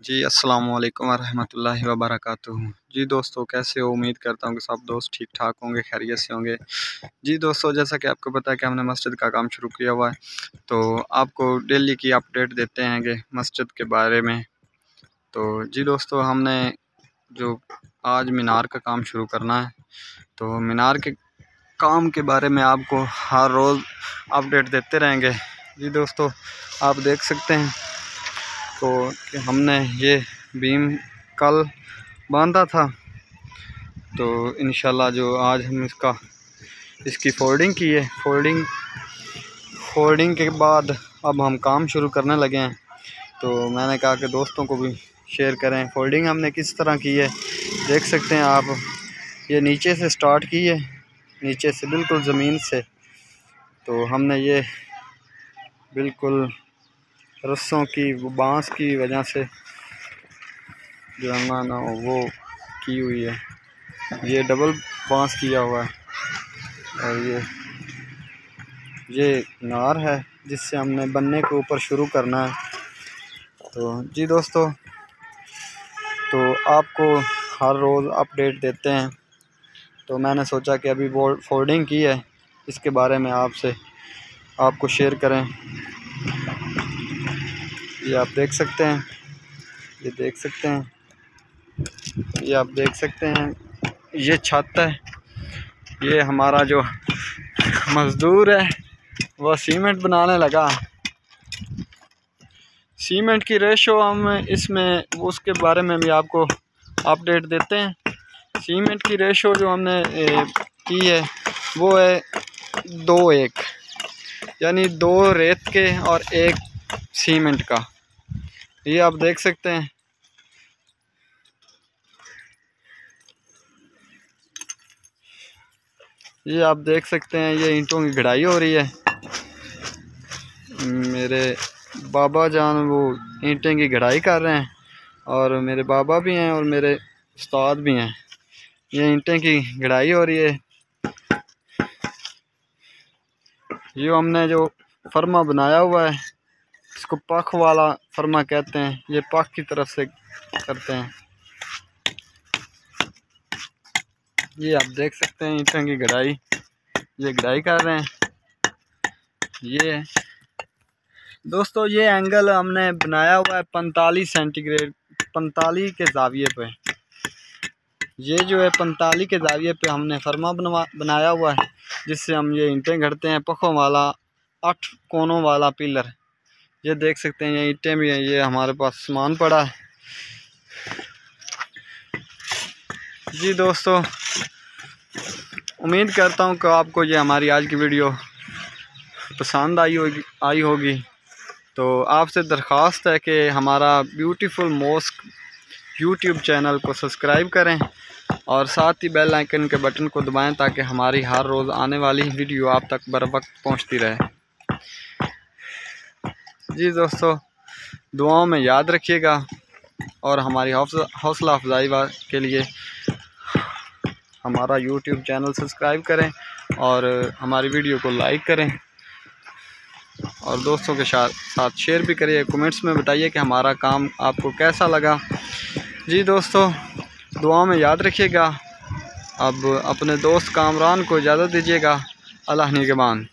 जी अस्सलाम वालेकुम रहमतुल्लाहि व बरकातुहू जी दोस्तों, कैसे हो? उम्मीद करता हूँ कि सब दोस्त ठीक ठाक होंगे, खैरियत से होंगे। जी दोस्तों, जैसा कि आपको पता है कि हमने मस्जिद का काम शुरू किया हुआ है तो आपको डेली की अपडेट देते हैं कि मस्जिद के बारे में। तो जी दोस्तों, हमने जो आज मीनार का काम शुरू करना है तो मीनार के काम के बारे में आपको हर रोज़ अपडेट देते रहेंगे। जी दोस्तों, आप देख सकते हैं तो हमने ये बीम कल बांधा था। तो इन जो आज हम इसका, इसकी फोल्डिंग की है, फोल्डिंग फोल्डिंग के बाद अब हम काम शुरू करने लगे हैं। तो मैंने कहा कि दोस्तों को भी शेयर करें। फोल्डिंग हमने किस तरह की है, देख सकते हैं आप। ये नीचे से स्टार्ट की है, नीचे से बिल्कुल ज़मीन से। तो हमने ये बिल्कुल रस्सों की, बाँस की वजह से जो है ना वो की हुई है। ये डबल बाँस किया हुआ है। और ये ये नार है, जिससे हमने बनने के ऊपर शुरू करना है। तो जी दोस्तों तो आपको हर रोज़ अपडेट देते हैं। तो मैंने सोचा कि अभी फोल्डिंग की है, इसके बारे में आपसे आपको शेयर करें। ये आप देख सकते हैं। ये देख सकते हैं। ये आप देख सकते हैं। ये छत है। ये हमारा जो मज़दूर है वह सीमेंट बनाने लगा। सीमेंट की रेशो हम इसमें, उसके बारे में भी आपको अपडेट देते हैं। सीमेंट की रेशो जो हमने की है, वो है दो एक। यानी दो रेत के और एक सीमेंट का। ये आप देख सकते हैं। ये आप देख सकते हैं, ये ईंटों की घड़ाई हो रही है। मेरे बाबा जान वो ईंटें की घड़ाई कर रहे हैं और मेरे बाबा भी हैं और मेरे उस्ताद भी हैं। ये ईंटें की घड़ाई हो रही है। ये हमने जो फर्मा बनाया हुआ है इसको पख वाला फरमा कहते हैं, ये पख की तरफ़ से करते हैं। ये आप देख सकते हैं, ईटों की गढ़ाई ये गढ़ाई कर रहे हैं। ये दोस्तों, ये एंगल हमने बनाया हुआ है पैंतालीस सेंटीग्रेड पैंतालीस के जाविये पे। ये जो है पैंतालीस के जाविये पे हमने फरमा बनवा, बनाया हुआ है, जिससे हम ये ईंटें घड़ते हैं, पखों वाला, आठ कोनों वाला पिलर। ये देख सकते हैं, ये ईंटें भी हैं, ये हमारे पास सामान पड़ा है। जी दोस्तों, उम्मीद करता हूँ कि आपको ये हमारी आज की वीडियो पसंद आई होगी आई होगी। तो आपसे दरख्वास्त है कि हमारा ब्यूटीफुल मोस्क यूट्यूब चैनल को सब्सक्राइब करें और साथ ही बेल आइकन के बटन को दबाएँ ताकि हमारी हर रोज़ आने वाली वीडियो आप तक बर वक्त पहुँचती रहे। जी दोस्तों, दुआओं में याद रखिएगा और हमारी हौसला अफजाई के लिए हमारा यूट्यूब चैनल सब्सक्राइब करें और हमारी वीडियो को लाइक करें। और दोस्तों के साथ शेयर भी करिए, कमेंट्स में बताइए कि हमारा काम आपको कैसा लगा। जी दोस्तों, दुआओं में याद रखिएगा। अब अपने दोस्त कामरान को इजाज़त दीजिएगा। अल्लाह निगमान